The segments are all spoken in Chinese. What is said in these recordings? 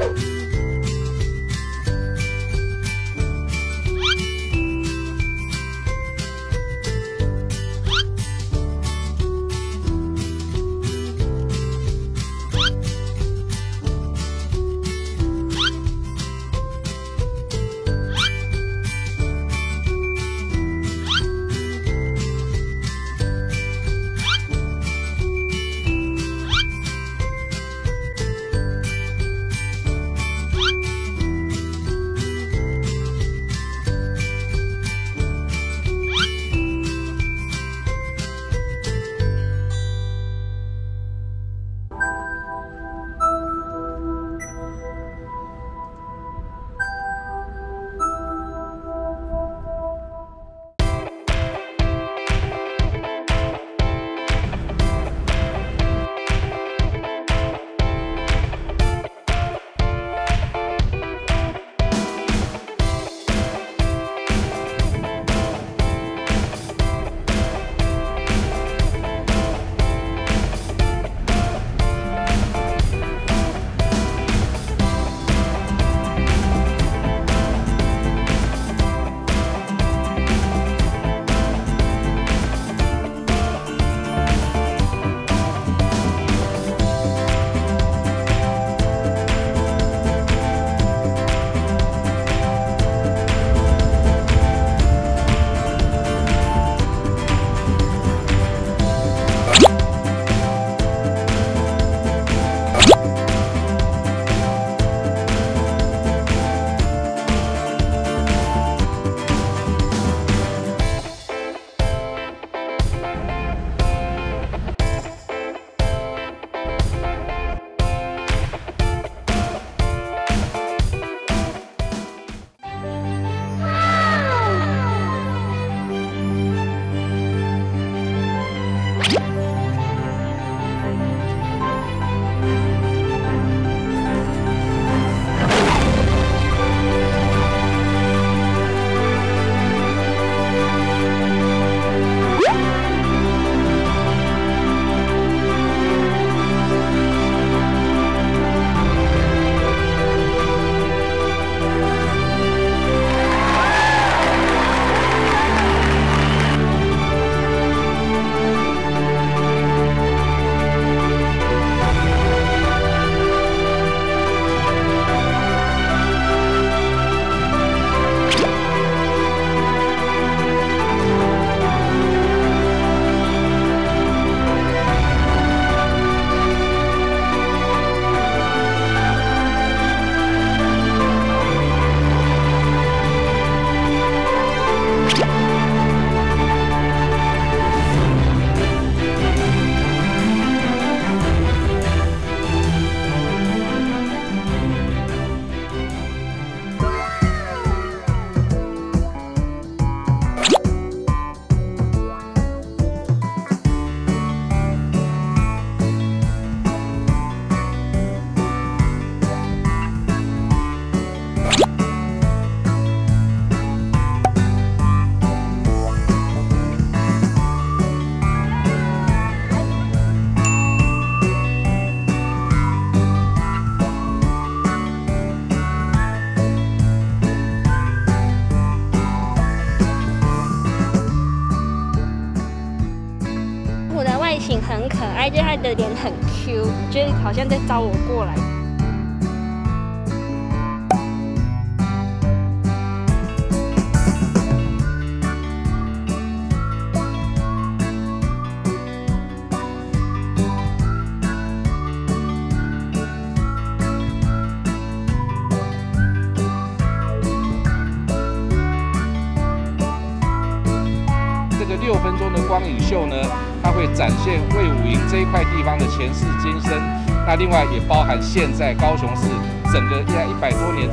thank you 觉得他的脸很 Q，觉得好像在招我过来。那光影秀呢，它会展现魏武营这一块地方的前世今生，那另外也包含现在高雄市整个一一百多年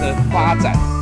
的发展。